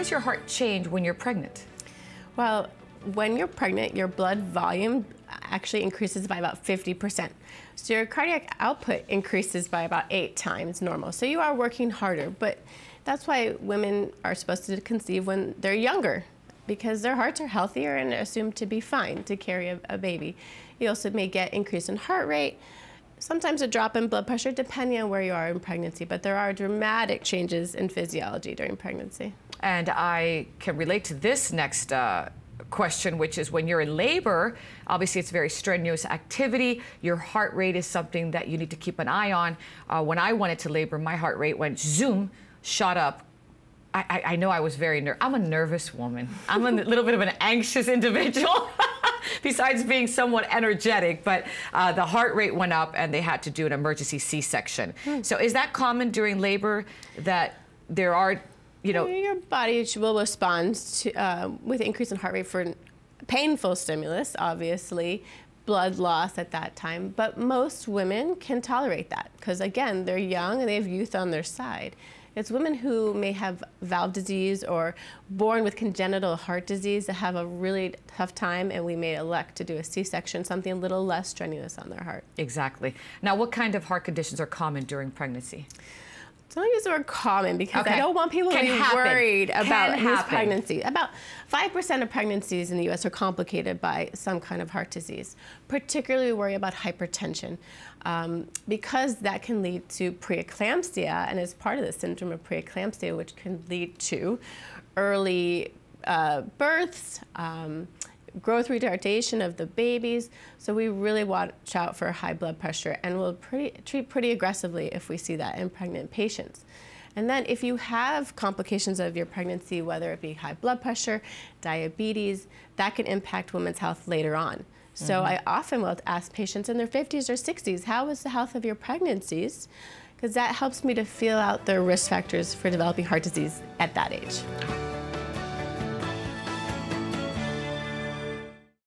does your heart change when you're pregnant? Well, when you're pregnant, your blood volume actually increases by about 50%. So your cardiac output increases by about eight times normal. So you are working harder, but that's why women are supposed to conceive when they're younger because their hearts are healthier and assumed to be fine to carry a, a baby. You also may get increase in heart rate, sometimes a drop in blood pressure depending on where you are in pregnancy, but there are dramatic changes in physiology during pregnancy. And I can relate to this next uh, question, which is when you're in labor, obviously it's very strenuous activity. Your heart rate is something that you need to keep an eye on. Uh, when I went into labor, my heart rate went zoom, shot up. I, I, know I was very nervous. I'm a nervous woman. I'm a little bit of an anxious individual. Besides being somewhat energetic, but uh, the heart rate went up and they had to do an emergency C-section. Hmm. So is that common during labor that there are you know, your body will respond to, uh, with increase in heart rate for painful stimulus, obviously, blood loss at that time. But most women can tolerate that because, again, they're young and they have youth on their side. It's women who may have valve disease or born with congenital heart disease that have a really tough time, and we may elect to do a C section, something a little less strenuous on their heart. Exactly. Now, what kind of heart conditions are common during pregnancy? Don't use the word common because okay. I don't want people Can to be happen. worried about this pregnancy. About 5% of pregnancies in the U.S. are complicated by some kind of heart disease. Particularly we worry about hypertension um, because that can lead to preeclampsia and is part of the syndrome of preeclampsia, which can lead to early uh, births, um, growth retardation of the babies. So we really watch out for high blood pressure and we'll pretty, treat pretty aggressively if we see that in pregnant patients. And then if you have complications of your pregnancy, whether it be high blood pressure, diabetes, that can impact women's health later on. So mm -hmm. I often will ask patients in their 50s or 60s, how is the health of your pregnancies? Because that helps me to feel out their risk factors for developing heart disease at that age.